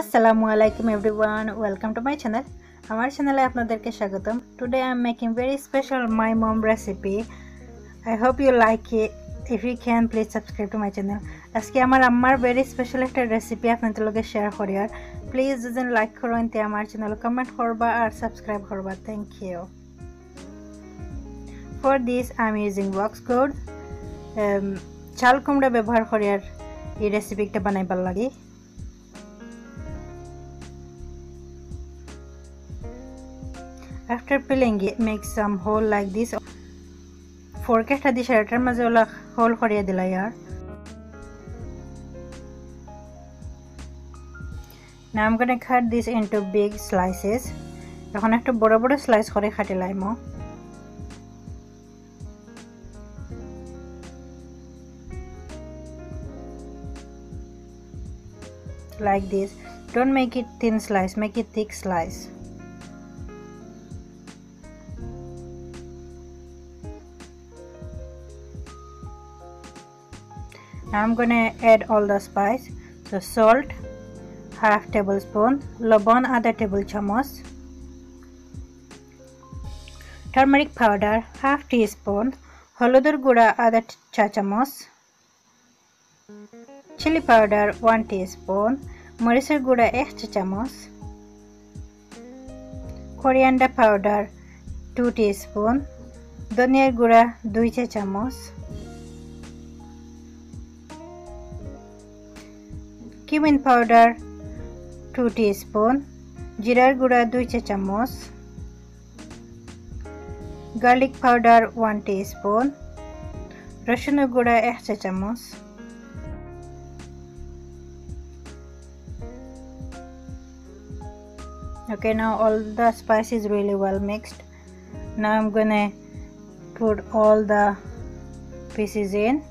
আসসালামু আলাইকুম everyone welcome to my channel আমার চ্যানেলে আপনাদেরকে স্বাগতম। Today I am making very special my mom recipe I hope you like it if you can please subscribe to my channel আজকে আমার আম্মার ভেরি স্পেশাল একটা রেসিপি আপনাদের লগে শেয়ার করি আর প্লিজ যদি লাইক করেন তে আমার চ্যানেল কমেন্ট করবা আর সাবস্ক্রাইব করবা। Thank you for this I am using box code চাল কুমড়া ব্যবহার করি আর এই রেসিপিটা বানাইবার লাগে। After peeling it, make some hole like this. একটা দিয়ে সেটার মাঝে ওলা হোল করিয়ে দিলা ইয়ার Now I'm gonna cut this into big slices. এখন একটু বড় বড় স্লাইস করে খাটি লাইমো like this don't make it thin slice make it thick slice now I'm gonna add all the spice so salt, half tablespoon, লবণ, আধা table চামচ turmeric powder half teaspoon হলুদের গুঁড়া, আধা চা চামচ চিলি পাউডার ওয়ান টিস্পুন মরিচের গুঁড়া, এক চা কোরিয়ান্ডার পাউডার টু টিস্পুন ধনিয়ার গুঁড়া, দুই চা চামচ কিউমিন পাউডার টু টিস্পুন জিরার গুঁড়া দুই চা চামচ গার্লিক পাউডার ওয়ান টিস্পুন রসুনের গুঁড়া এক চা চামচ okay now all the spice is really well mixed now I'm gonna put all the pieces in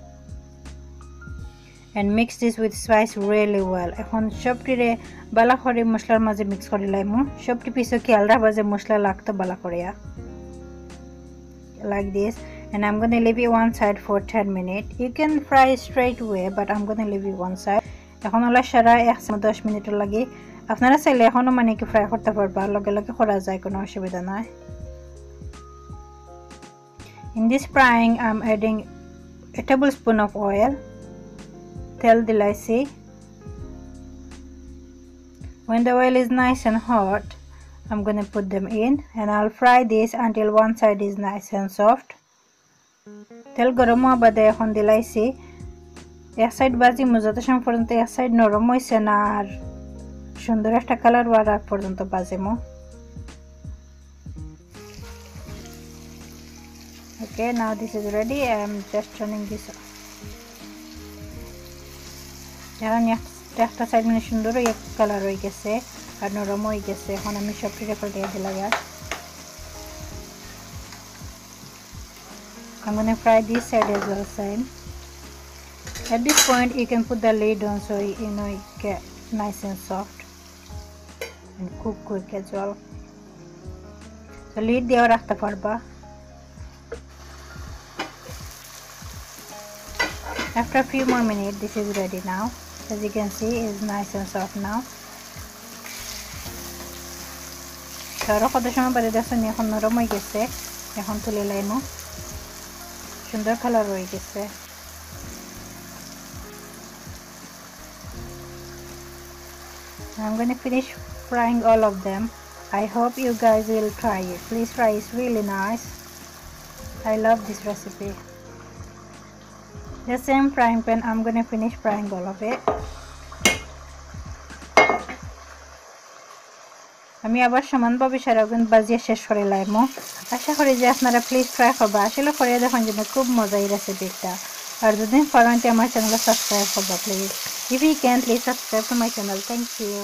And mix this with spice really well এখন সবটিরে বালা করে মশলার মাঝে মিক্স করে লাইমু সবটি পিসও খেয়াল রাখবা যে মশলা লাগতো বালা করিয়া like this and I'm gonna leave it one side for 10 minutes you can fry straight away but I'm gonna leave it one side হলো সারা এক দশ মিনিটের লাগে আপনারা চাইলে এখনও মানে কি ফ্রাই করতে পারবা লগে লগে করা যায় কোনো অসুবিধা নাই In this frying I'm adding a tablespoon of oil তেল দিলাইছি When the oil is nice and hot I'm going to put them in and I'll fry this until one side is nice and soft তেল গরম হওয়া বাদে এখন দিলাইছি এক side বাজি যত সময় পর্যন্ত এক সাইড নরম হয়েছে না আর সুন্দর একটা কালার হওয়ার আগ পর্যন্ত বাজেমো okay now this is ready i'm just turning this off এখন একটা সাইড মানে সুন্দর এক কালার হয়ে গেছে আর নরম হয়ে গেছে এখন আমি সবটি রেখে দিয়ে দিলাম আর I'm going to fry this side as well same at this point you can put the lid on so you know it get nice and soft and cook quick as well so lid দিয়েও রাখতে পারবা after a few more minutes this is ready now as you can see it's nice and soft now আরও কত সময় পরে দেখছেন এখন নরম হয়ে গেছে এখন তুলে লাইমো সুন্দর কালার হয়ে গেছে I'm going to finish frying all of them I hope you guys will try it please try it's really nice I love this recipe The same frying pan. I'm to finish frying all of it. আমি আবার সমানভাবে সারাগুন বাজিয়ে শেষ করে লাইমো। আশা করি যে আপনারা please try করবা। আসলে করে দেখুন যে খুব মজাই রেসিপিটা আর যদি ফরওয়ান্টে আমার চ্যানেলে সাবস্ক্রাইব করবা please if you can please subscribe to my channel thank you